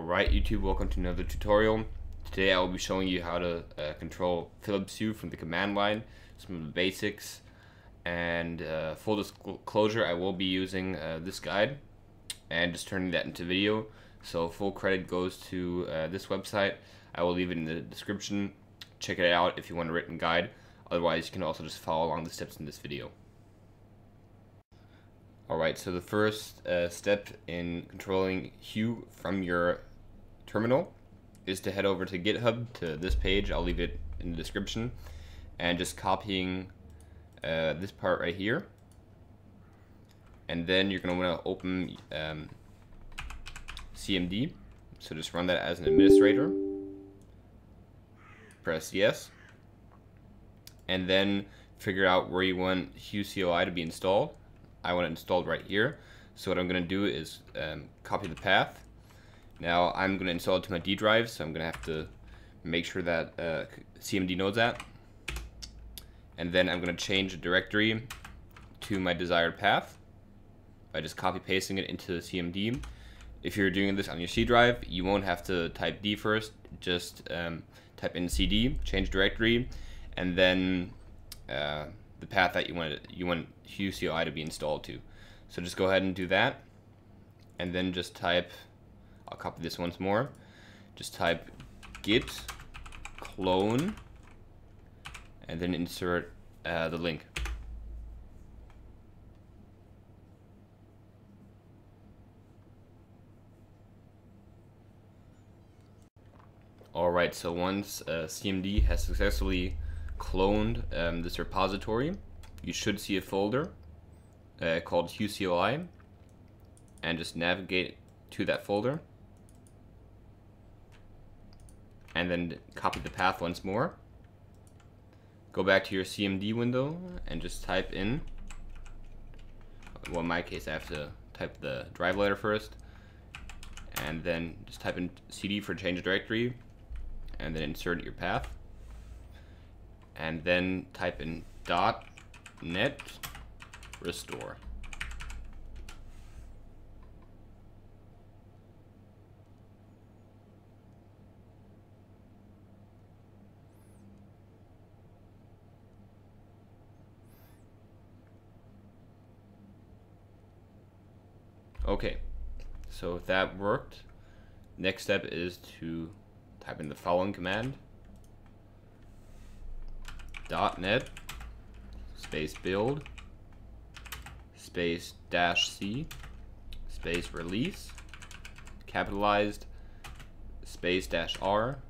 Alright YouTube, welcome to another tutorial. Today I will be showing you how to uh, control Philips Hue from the command line, some of the basics, and uh, full disclosure I will be using uh, this guide and just turning that into video. So full credit goes to uh, this website. I will leave it in the description. Check it out if you want a written guide. Otherwise you can also just follow along the steps in this video. Alright, so the first uh, step in controlling Hue from your terminal is to head over to GitHub to this page. I'll leave it in the description. And just copying uh, this part right here. And then you're going to want to open um, CMD. So just run that as an administrator. Press yes. And then figure out where you want Hue CLI to be installed. I want it installed right here. So what I'm going to do is um, copy the path. Now I'm going to install it to my D drive, so I'm going to have to make sure that uh, CMD knows that. And then I'm going to change the directory to my desired path by just copy pasting it into the CMD. If you're doing this on your C drive, you won't have to type D first, just um, type in CD, change directory, and then uh, the path that you want you want Hue to be installed to. So just go ahead and do that, and then just type. I'll copy this once more. Just type git clone, and then insert uh, the link. Alright, so once uh, CMD has successfully cloned um, this repository, you should see a folder uh, called HueCLI and just navigate to that folder and then copy the path once more. Go back to your CMD window and just type in, well in my case I have to type the drive letter first and then just type in CD for change directory and then insert your path and then type in dot net restore. Okay, so if that worked, next step is to type in the following command .NET space build space dash C space release capitalized space dash R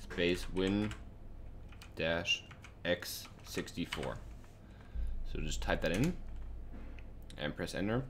space win dash x64 so just type that in and press enter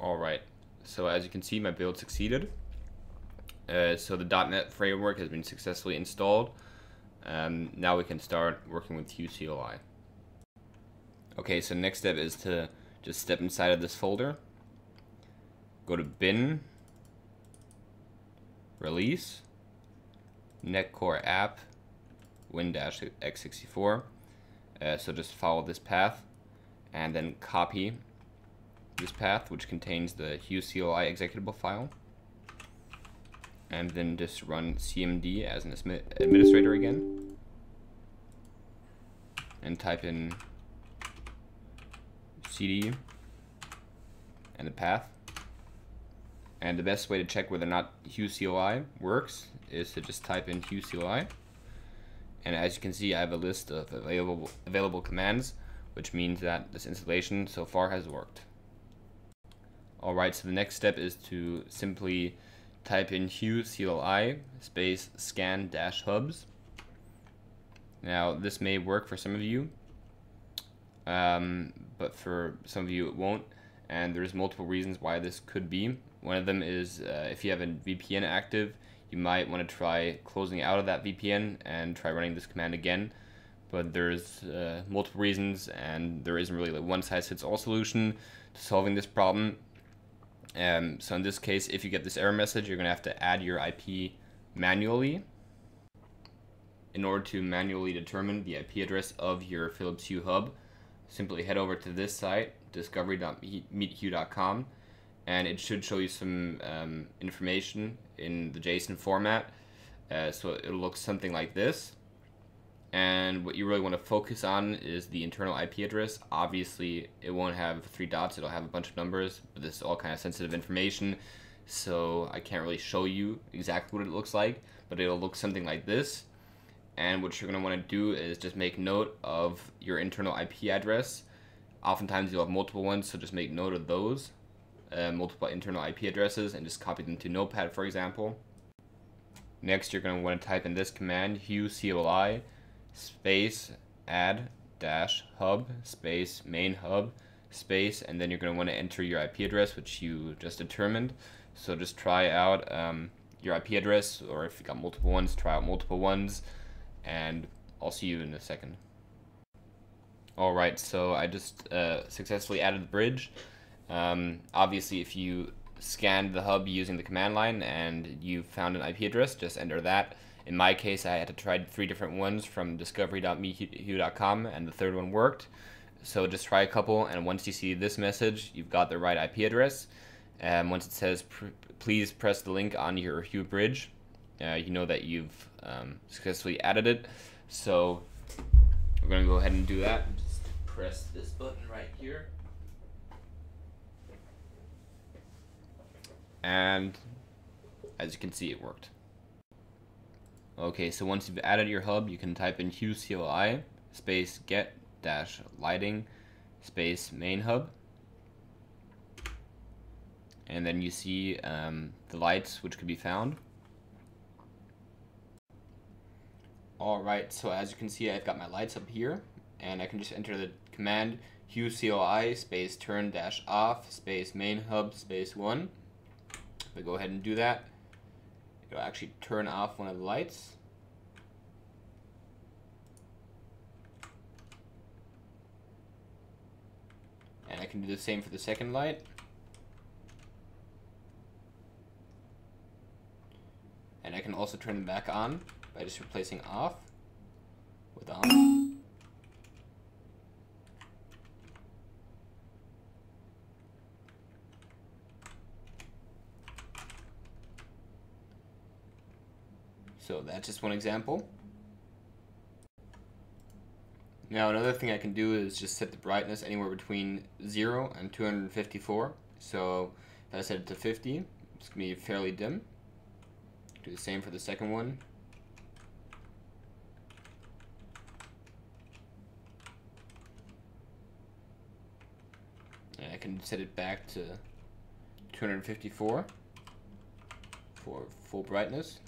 Alright, so as you can see my build succeeded. Uh, so the .NET framework has been successfully installed. Um, now we can start working with HueCLI. Okay, so next step is to just step inside of this folder. Go to bin, release, netcore app, win-x64. Uh, so just follow this path and then copy this path, which contains the Hue CLI executable file. And then just run cmd as an administrator again. And type in cd and the path. And the best way to check whether or not Hue CLI works is to just type in Hue CLI. And as you can see, I have a list of available, available commands, which means that this installation so far has worked. Alright, so the next step is to simply type in hue CLI space scan dash hubs. Now this may work for some of you, um, but for some of you it won't. and there's multiple reasons why this could be. One of them is uh, if you have a VPN active, you might want to try closing out of that VPN and try running this command again. But there's uh, multiple reasons, and there isn't really like one size fits all solution to solving this problem. Um, so in this case, if you get this error message, you're going to have to add your IP manually in order to manually determine the IP address of your Philips Hue hub. Simply head over to this site, discovery.meethue.com, and it should show you some um, information in the JSON format. Uh, so it'll look something like this. And what you really want to focus on is the internal IP address. Obviously, it won't have three dots, it'll have a bunch of numbers, but this is all kind of sensitive information, so I can't really show you exactly what it looks like, but it'll look something like this. And what you're going to want to do is just make note of your internal IP address. Oftentimes you'll have multiple ones, so just make note of those, uh, multiple internal IP addresses, and just copy them to Notepad, for example. Next, you're going to want to type in this command, hue CLI space add dash hub space main hub space and then you're going to want to enter your IP address which you just determined. So just try out um, your IP address or if you got multiple ones try out multiple ones and I'll see you in a second. Alright so I just uh, successfully added the bridge. Um, obviously if you scanned the hub using the command line and you found an IP address just enter that in my case, I had to try three different ones from discovery.meethue.com, and the third one worked. So just try a couple, and once you see this message, you've got the right IP address. And once it says, please press the link on your Hue bridge, uh, you know that you've um, successfully added it. So we're going to go ahead and do that. Just press this button right here. And as you can see, it worked. Okay, so once you've added your hub, you can type in hue CLI space get dash lighting space main hub. And then you see um, the lights which could be found. Alright, so as you can see, I've got my lights up here, and I can just enter the command hue CLI space turn dash off space main hub space one. I go ahead and do that, it'll actually turn off one of the lights. And I can do the same for the second light. And I can also turn them back on by just replacing off with on. So that's just one example. Now another thing I can do is just set the brightness anywhere between 0 and 254. So if I set it to 50, it's going to be fairly dim. Do the same for the second one. And I can set it back to 254 for full brightness.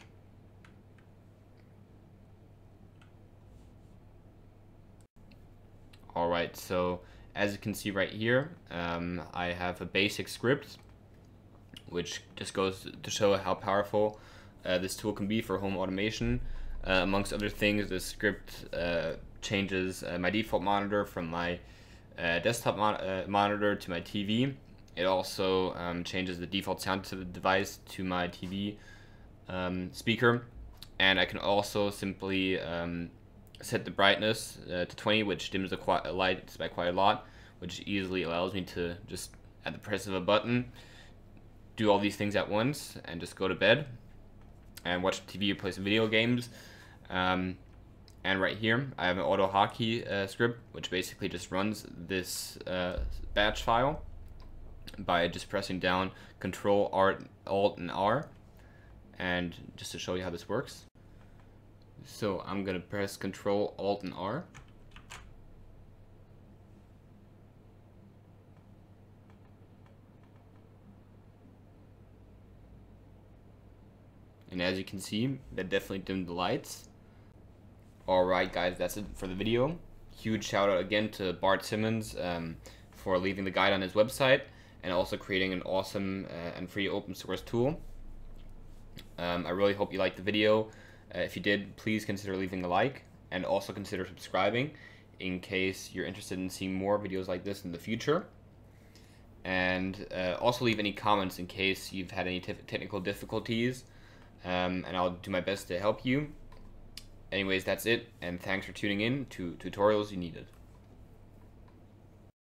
Alright, so as you can see right here, um, I have a basic script which just goes to show how powerful uh, this tool can be for home automation. Uh, amongst other things, this script uh, changes uh, my default monitor from my uh, desktop mon uh, monitor to my TV. It also um, changes the default sound to the device to my TV um, speaker. And I can also simply um, set the brightness uh, to 20, which dims the lights by quite a lot, which easily allows me to just, at the press of a button, do all these things at once and just go to bed and watch TV or play some video games. Um, and right here, I have an AutoHotkey uh, script, which basically just runs this uh, batch file by just pressing down Control, Alt, and R. And just to show you how this works. So I'm gonna press Control Alt and R. And as you can see, that definitely dimmed the lights. Alright guys, that's it for the video. Huge shout out again to Bart Simons um, for leaving the guide on his website. and also creating an awesome uh, and free open source tool. Um, I really hope you liked the video. Uh, if you did, please consider leaving a like and also consider subscribing in case you're interested in seeing more videos like this in the future. And uh, also leave any comments in case you've had any technical difficulties, um, and I'll do my best to help you. Anyways, that's it, and thanks for tuning in to Tutorials You Needed.